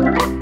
Bye.